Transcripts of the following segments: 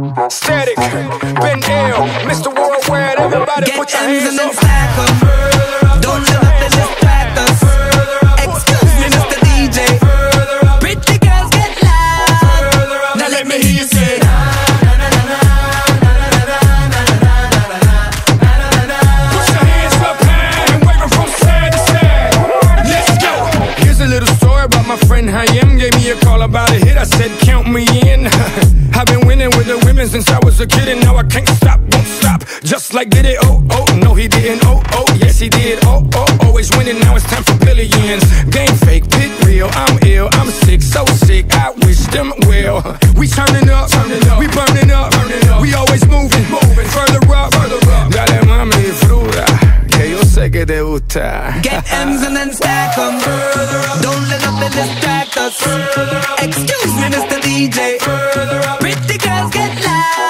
Static, been ill, Mr. Worldwide, everybody Get put your hands and then up. stack 'em. Don't let nothing distract us. Excuse me, Mr. DJ. Pretty girls get loud. Now let me hear you say. Put your a kid, and now I can't stop, won't stop. Just like did it, oh, oh, no, he didn't, oh, oh, yes, he did, oh, oh, always winning. Now it's time for billions. Game fake, pit real, I'm ill, I'm sick, so sick, I wish them well. We turning up, turning up, we burning up, burning up. We always moving, moving, further up, further up. Dale mami, fruta, que yo sé que te gusta. Get M's and then stack 'em. Don't let nothing distract us. Excuse me, Mr. DJ. Further up. Pretty girls get loud.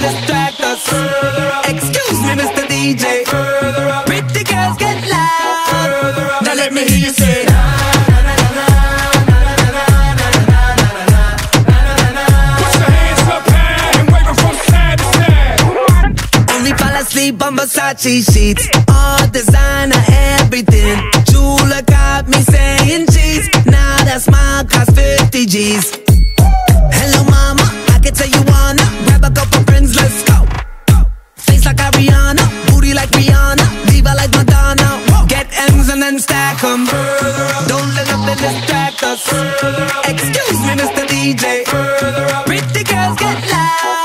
distract us. Excuse me, Mr. DJ. Pretty girls get loud. Now let me hear you say. Put your hands up high and wave 'em from side to side. Only fall asleep on Versace sheets. All designer, everything. Jula got me saying cheese. Now that smile cost 50 G's. and stack them. Don't let nothing distract us. Excuse me, Mr. DJ. Pretty girls get loud.